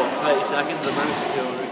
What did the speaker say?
what, 30 seconds, I managed to do it.